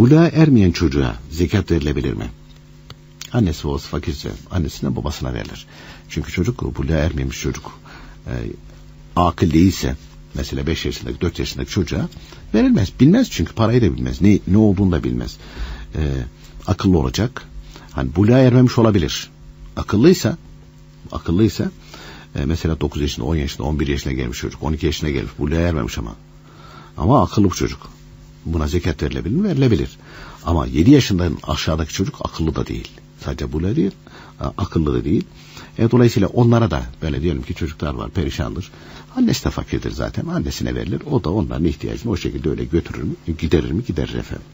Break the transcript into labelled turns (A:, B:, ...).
A: Buluğa ermeyen çocuğa zekat verilebilir mi? Annesi babası fakirse annesine babasına verilir. Çünkü çocuk buluğa ermemiş çocuk e, akıl değilse mesela 5 yaşındaki 4 yaşındaki çocuğa verilmez. Bilmez çünkü parayı da bilmez. Ne, ne olduğunu da bilmez. E, akıllı olacak. Hani buluğa ermemiş olabilir. Akıllıysa akıllıysa e, mesela 9 yaşında, 10 yaşında, 11 yaşına gelmiş çocuk, 12 yaşına gelmiş. Buluğa ermemiş ama. Ama akıllı bu çocuk. Buna zekat verilebilir mi? Verilebilir. Ama 7 yaşından aşağıdaki çocuk akıllı da değil. Sadece buluğa değil, akıllı da değil. E, dolayısıyla onlara da böyle diyelim ki çocuklar var perişandır. Annesi de fakirdir zaten. Annesine verilir. O da onların ihtiyacını o şekilde öyle götürür mü? Giderir mi? Giderir efendim.